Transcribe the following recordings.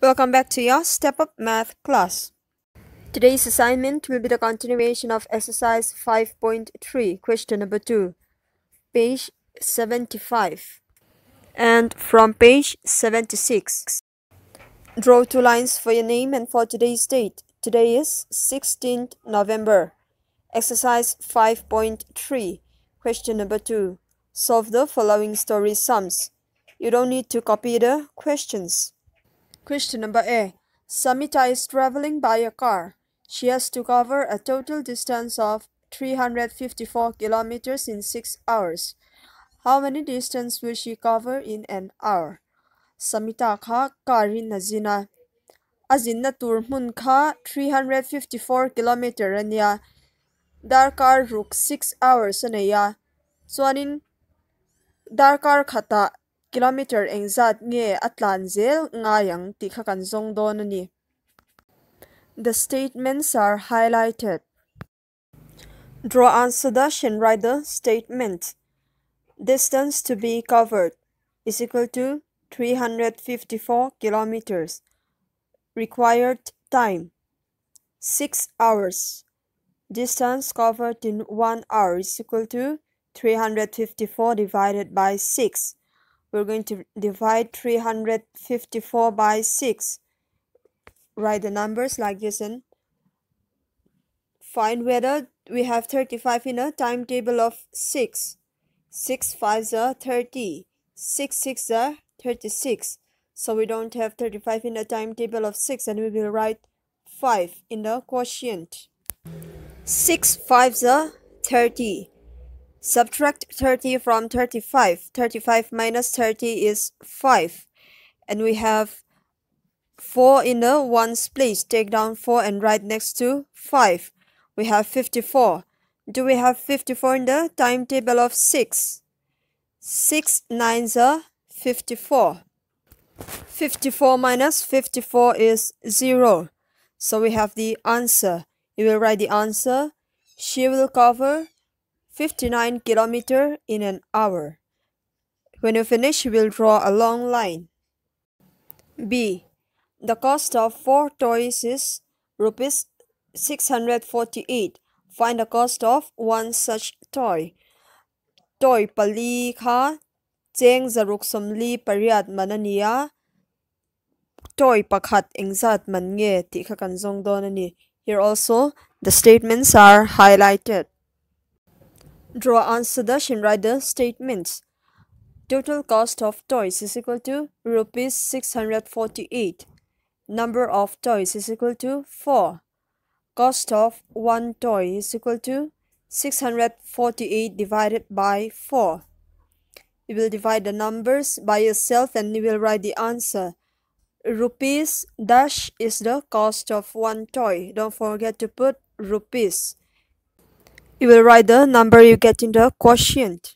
Welcome back to your Step Up Math class. Today's assignment will be the continuation of exercise 5.3, question number 2, page 75, and from page 76. Draw two lines for your name and for today's date. Today is 16th November. Exercise 5.3, question number 2. Solve the following story sums. You don't need to copy the questions. Question number A. Samita is traveling by a car. She has to cover a total distance of 354 kilometers in 6 hours. How many distance will she cover in an hour? Samita kha karin nazina. Azin na tur mun kha 354 kilometer ania. Dar car ruk 6 hours ania. Chuanin dar car khata kilometer engzat nge atlan ngayang tikha kan zong don ani. The statements are highlighted. Draw answer dash and write the statement. Distance to be covered is equal to 354 kilometers. Required time 6 hours. Distance covered in 1 hour is equal to 354 divided by 6. We're going to divide 354 by 6 write the numbers like this and find whether we have 35 in a timetable of 6 6 5s are 30 6 6 are 36 so we don't have 35 in a timetable of 6 and we will write 5 in the quotient. 6 5s are 30 subtract 30 from 35 35 minus 30 is 5 and we have 4 in the ones place. Take down 4 and write next to 5. We have 54. Do we have 54 in the timetable of 6? 6 nines are 54. 54 minus 54 is 0. So we have the answer. You will write the answer. She will cover 59 kilometer in an hour. When you finish, will draw a long line. B. The cost of four toys is rupees 648. Find the cost of one such toy. Toy pali kha cheng zaruk somli pariat manania. Toy pakhat engzat man nge ti kha kan zong don. Here also the statements are highlighted. Draw answer dash and write statements. Total cost of toys is equal to rupees 648. Number of toys is equal to 4. Cost of one toy is equal to 648 divided by 4. You will divide the numbers by yourself and you will write the answer. Rupees dash is the cost of one toy. Don't forget to put rupees. You will write the number you get in the quotient.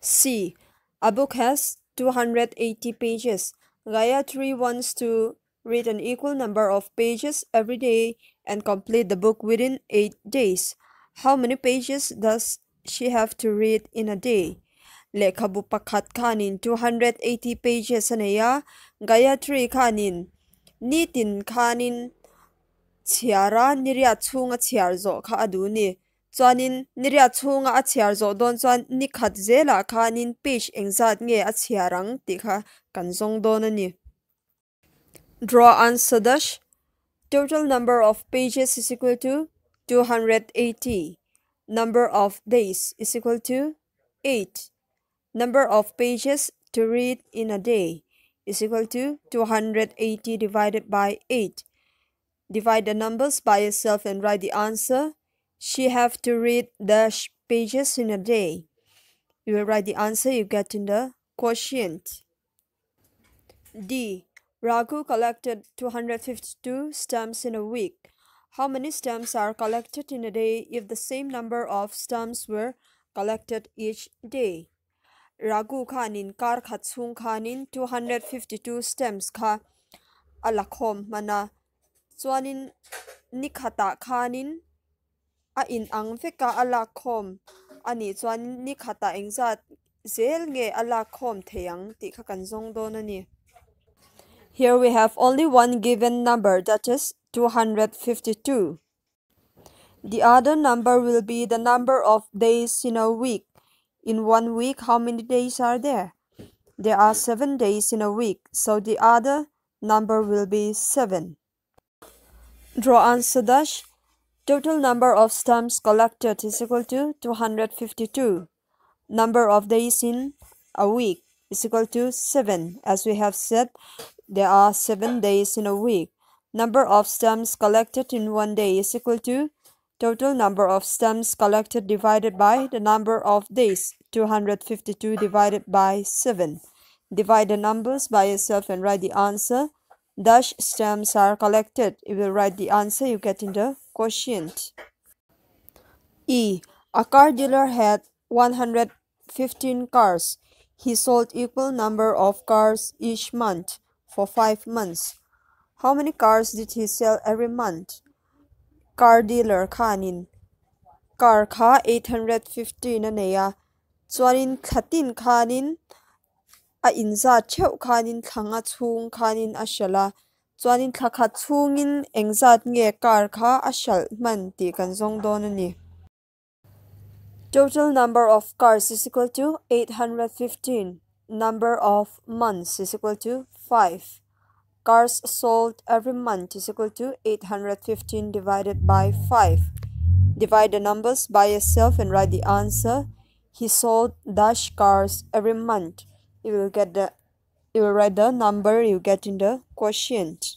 C. A book has 280 pages. Gayatri wants to read an equal number of pages every day and complete the book within 8 days. How many pages does she have to read in a day? Lekhabu pakhat khanin 280 pages anaya Gayatri khanin nitin khanin chiara nirya chunga chiar zo kha aduni chuanin nirya chunga a chiar zo don chuan engzat nge Draw answer dash. Total number of pages is equal to 280. Number of days is equal to 8. Number of pages to read in a day is equal to 280 divided by 8. Divide the numbers by yourself and write the answer. She have to read dash pages in a day. You will write the answer you get in the quotient. D. Raghu collected 252 stamps in a week. How many stamps are collected in a day if the same number of stamps were collected each day? Raghu khanin kar khatsung khanin 252 stamps kha alakhom mana chuanin nikhata khanin a ani chuan nikhata engzat zel nge kha kan ani Here we have only one given number that is 252. The other number will be the number of days in a week. In one week, how many days are there? There are seven days in a week, so the other number will be 7. Draw answer dash. Total number of stamps collected is equal to 252. Number of days in a week is equal to 7. As we have said, there are 7 days in a week. Number of stamps collected in one day is equal to total number of stamps collected divided by the number of days 252 divided by 7. Divide the numbers by yourself and write the answer. Dash stamps are collected. If You will write the answer you get in the quotient. E. A car dealer had 115 cars. He sold equal number of cars each month for 5 months. How many cars did he sell every month? Car dealer khanin car kha 850 na neya chuanin khatin khanin a inza cheu khanin thanga chung khanin a shala chuanin thakha chungin engzat nge kha a kan ani Total number of cars is equal to 815. Number of months is equal to 5. Cars sold every month is equal to 815 divided by 5. Divide the numbers by yourself and write the answer. He sold dash cars every month. You will get the you will write the number you get in the quotient.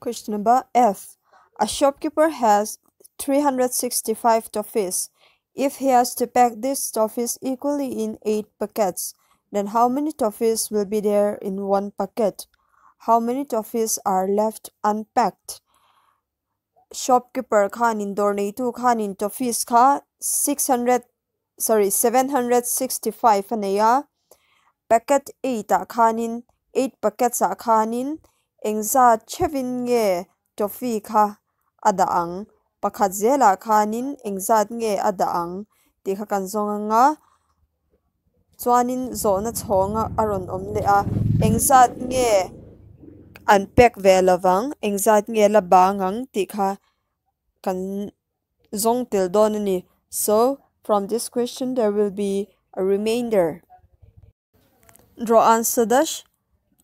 Question number F. A shopkeeper has 365 toffees. If he has to pack these toffees equally in 8 packets, then how many toffees will be there in one packet? How many toffees are left unpacked? Shopkeeper khanin dornei tu khanin toffees kha 600 sorry 765 aneya packet 8 ta khanin 8 packets a khanin engza chevin nge tofi kha ada ang pakhat zela khanin engzat nge ada ang ti kha kan zonga nga chuanin zona chhonga aron omle a engzat nge unpack pek ve lawang engzat nge la bangang ti kha kan zong tel don ni. So from this question there will be a remainder. Draw answer dash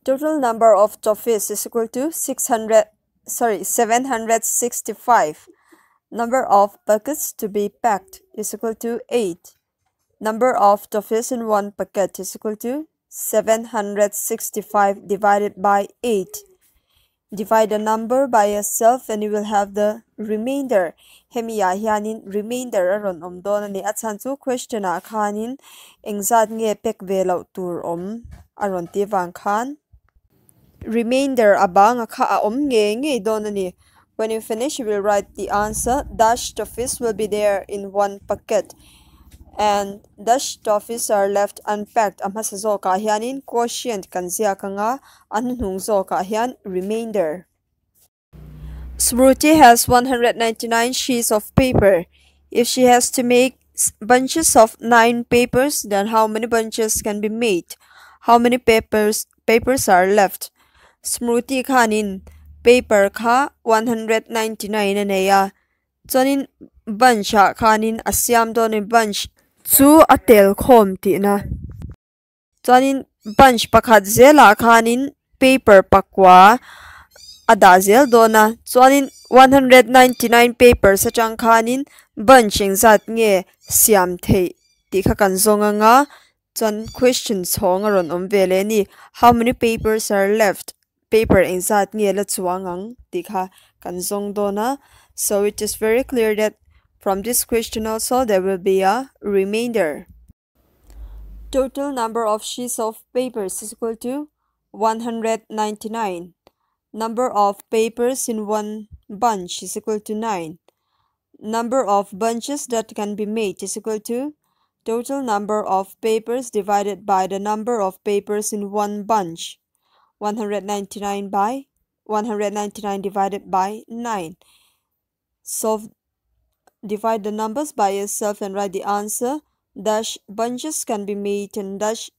total number of toffees is equal to 600 sorry 765 Number of buckets to be packed is equal to 8. Number of toffees in one packet is equal to 765 divided by 8. Divide the number by yourself and you will have the remainder. Hemiya hianin remainder aron om don ani atsan chu question a khanin engzat nge pek velo tur om aron ti wang khan remainder abang kha a om nge nge don ani When you finish, you will write the answer. Dash toffees will be there in one packet. And dash toffees are left unpacked. Amma sa zo hianin quotient kan zia ka nga anhung zo hian remainder. Smruti has 199 sheets of paper. If she has to make bunches of 9 papers, then how many bunches can be made? How many papers papers are left? Smruti khanin paper kha 199 aneya chonin bunch a khanin asiam don bunch chu atel khom ti na. Chuanin bunch pakhat zela khanin paper pakwa ada zel dona chuanin 199 paper sa chang khanin bunching zat nge siam thei. Ti kha kan zonga nga. Chuan question chhong ron om vele ni. How many papers are left? Paper in zat nge la chuangang ti kha kan zong dona so it is very clear that from this question also there will be a remainder. Total number of sheets of papers is equal to 199 number of papers in one bunch is equal to 9 number of bunches that can be made is equal to total number of papers divided by the number of papers in one bunch. 199 by 199 divided by 9. So divide the numbers by yourself and write the answer. Dash bunches can be made and dash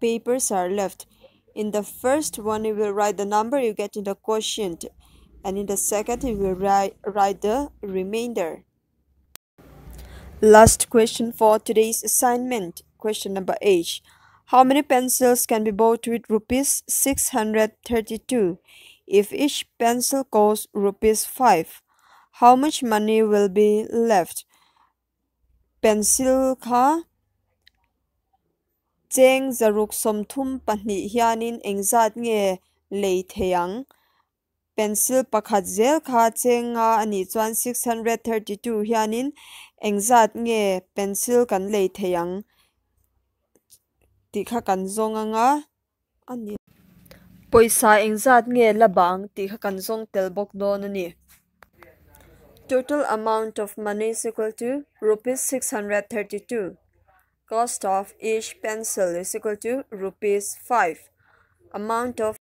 papers are left. In the first one, you will write the number you get in the quotient. And in the second, you will write, write the remainder. Last question for today's assignment. Question number 8. How many pencils can be bought with rupees 632? If each pencil costs rupees 5, how much money will be left? Pencil kha cheng zaruk som thum pahni hianin engzat nge lei theyang. Pencil pakhat zel kha chenga ani chuan 632 hianin engzat nge pencil kan lei theyang. Ti kha kan zong anga ani. Poisa engzat nge labang ti kha kan zong tel bok don ani. Total amount of money is equal to rupees 632 cost of each pencil is equal to rupees 5 amount of